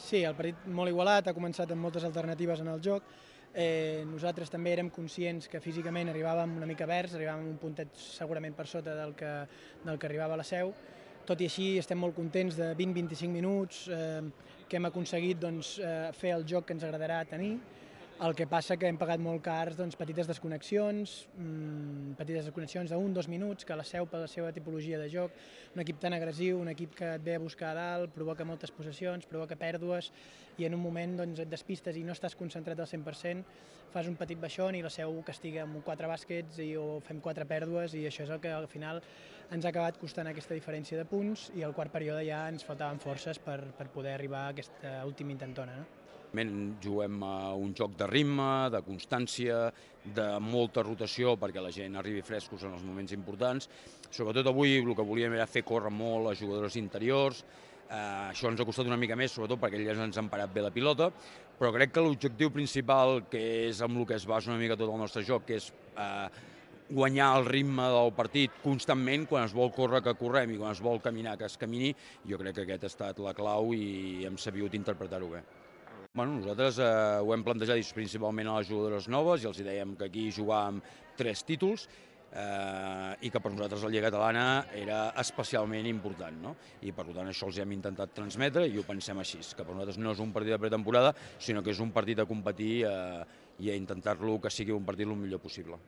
Sí, el partit molt igualat, ha començat amb moltes alternatives en el joc. Eh, nosaltres també érem conscients que físicament arribàvem una mica verds, arribàvem un puntet segurament per sota del que, del que arribava a la seu. Tot i així estem molt contents de 20-25 minuts eh, que hem aconseguit doncs, eh, fer el joc que ens agradarà tenir el que passa que hem pagat molt cars doncs, petites desconnexions, mmm, petites desconnexions d'un, dos minuts, que la seu per la seva tipologia de joc, un equip tan agressiu, un equip que et ve a buscar a dalt, provoca moltes possessions, provoca pèrdues, i en un moment doncs, et despistes i no estàs concentrat al 100%, fas un petit baixón i la seu castiga amb quatre bàsquets i, o fem quatre pèrdues i això és el que al final ens ha acabat costant aquesta diferència de punts i al quart període ja ens faltaven forces per, per poder arribar a aquesta última intentona. No? Juguem a un joc de ritme, de constància, de molta rotació perquè la gent arribi frescos en els moments importants. Sobretot avui el que volíem era fer córrer molt a jugadors interiors, eh, això ens ha costat una mica més, sobretot perquè ells ens han parat bé la pilota, però crec que l'objectiu principal, que és amb el que es basa una mica tot el nostre joc, que és eh, guanyar el ritme del partit constantment, quan es vol córrer que correm i quan es vol caminar que es camini, jo crec que aquest ha estat la clau i hem sabut interpretar-ho bé. Bueno, nosaltres eh, ho hem plantejat principalment a les jugadores noves i els dèiem que aquí jugàvem tres títols eh, i que per nosaltres la Lliga Catalana era especialment important. No? I per tant això els hem intentat transmetre i ho pensem així, que per nosaltres no és un partit de pretemporada, sinó que és un partit a competir eh, i a intentar-lo que sigui un partit el millor possible.